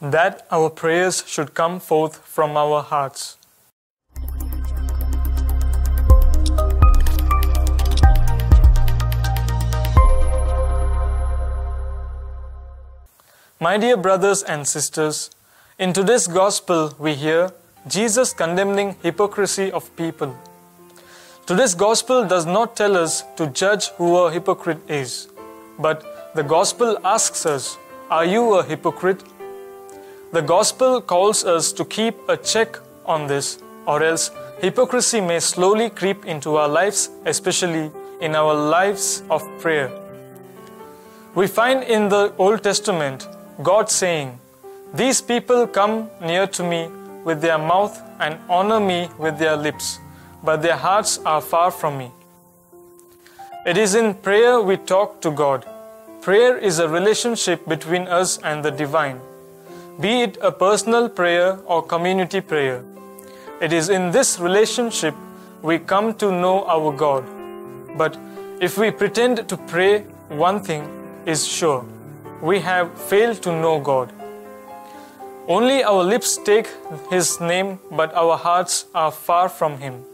that our prayers should come forth from our hearts. My dear brothers and sisters, in today's gospel we hear Jesus condemning hypocrisy of people. Today's gospel does not tell us to judge who a hypocrite is, but the gospel asks us, Are you a hypocrite? The gospel calls us to keep a check on this, or else hypocrisy may slowly creep into our lives, especially in our lives of prayer. We find in the Old Testament God saying, These people come near to me with their mouth and honor me with their lips, but their hearts are far from me. It is in prayer we talk to God. Prayer is a relationship between us and the divine, be it a personal prayer or community prayer. It is in this relationship we come to know our God. But if we pretend to pray, one thing is sure we have failed to know God. Only our lips take His name, but our hearts are far from Him.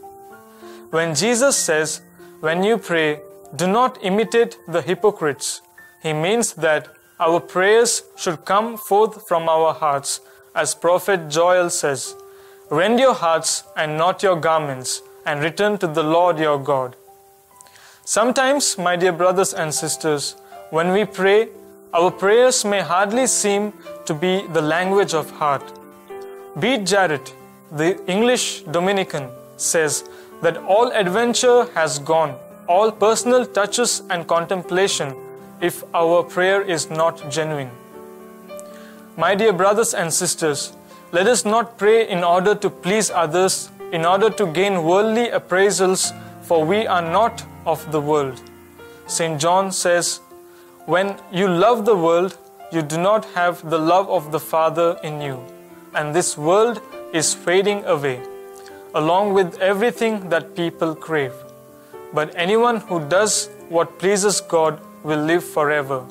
When Jesus says, When you pray, do not imitate the hypocrites, He means that our prayers should come forth from our hearts, as Prophet Joel says, Rend your hearts and not your garments, and return to the Lord your God. Sometimes, my dear brothers and sisters, when we pray, our prayers may hardly seem to be the language of heart. Bede Jarrett, the English Dominican, says that all adventure has gone, all personal touches and contemplation, if our prayer is not genuine. My dear brothers and sisters, let us not pray in order to please others, in order to gain worldly appraisals, for we are not of the world. St. John says, When you love the world, you do not have the love of the Father in you, and this world is fading away, along with everything that people crave. But anyone who does what pleases God will live forever.